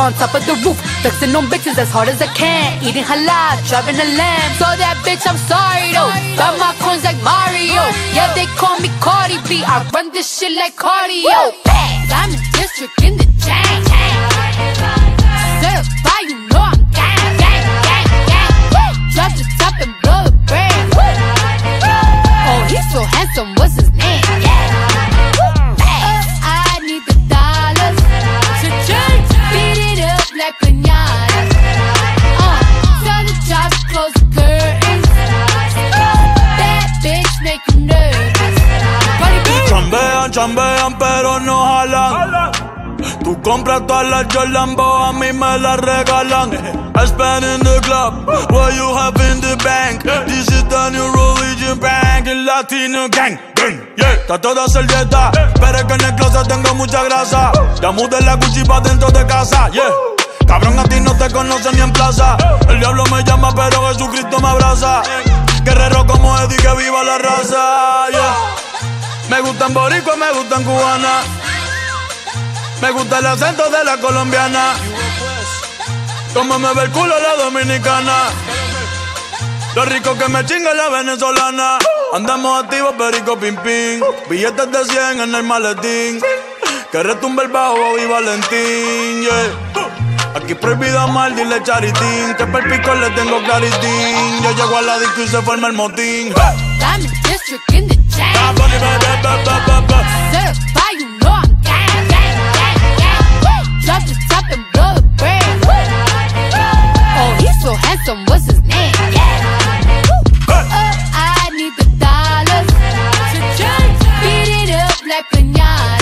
On top of the roof, flexing on bitches as hard as I can. Eating halal, driving a lamb. So that bitch, I'm sorry though. Got my coins like Mario. Yeah, they call me Cardi B. I run this shit like cardio. I'm in district in Chambean, pero no jalan. Tú compras todas las Jordan, a mí me las regalan. I spend in the club, what you have in the bank. This is the new religion bank, el latino gang. Yeah, está toda servieta, pero es que en el closet tengo mucha grasa. Ya mudé la Gucci pa' dentro de casa, yeah. Cabrón, a ti no te conocen ni en plaza. El diablo me llama, pero Jesucristo me abraza. Guerrero como Eddie, que viva la raza. Me gustan boricua, me gustan cubana. Me gusta el acento de la colombiana. Como me ve el culo la dominicana. Lo rico que me chinga la venezolana. Andamos activos, perico pim pim. Billetes de 100 en el maletín. Que retumbe el bajo y Valentín, yeah. Aquí prohibido amar, dile charitín. Que per pico le tengo claritín. Yo llego a la disco y se forma el motín. Diamond Ah. Certified, you know I'm gang, gang, gang, gang. Oh, he's so handsome, what's his name? Oh, I need the dollars to it up like pinata.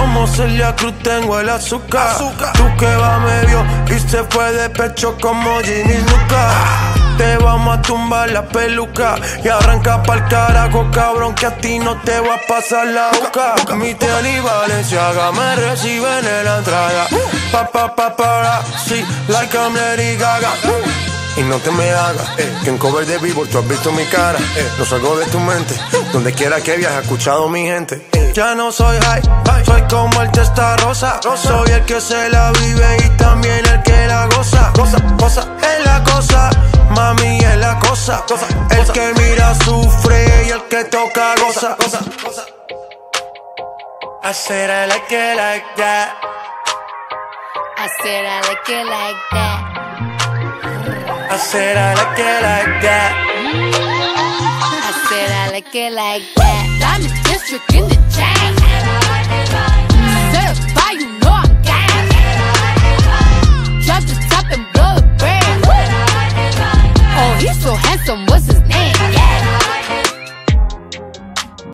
Como Celia Cruz tengo el azúcar. Tú que va medio y se fue de pecho como Ginny Luca. Te vamos a tumbar la peluca y arranca pa'l carajo, cabrón, que a ti no te va a pasar la boca. Mi tele y Valenciaga me reciben en la entrada. Pa, pa, pa, para, sí, like I'm Lady Gaga. Y no te me hagas, eh, que en cover de vivo tú has visto mi cara. Eh, no salgo de tu mente, donde quiera que viajes, escuchado mi gente. Eh, ya no soy high, soy como el testa rosa. Soy el que se la vive y también el que la goza. Cosa, cosa, es la cosa, mami es la cosa. El que mira sufre y el que toca goza. I said I like it like that. I said I like it like that. I said I like it like that. I said I like it like that. Diamond District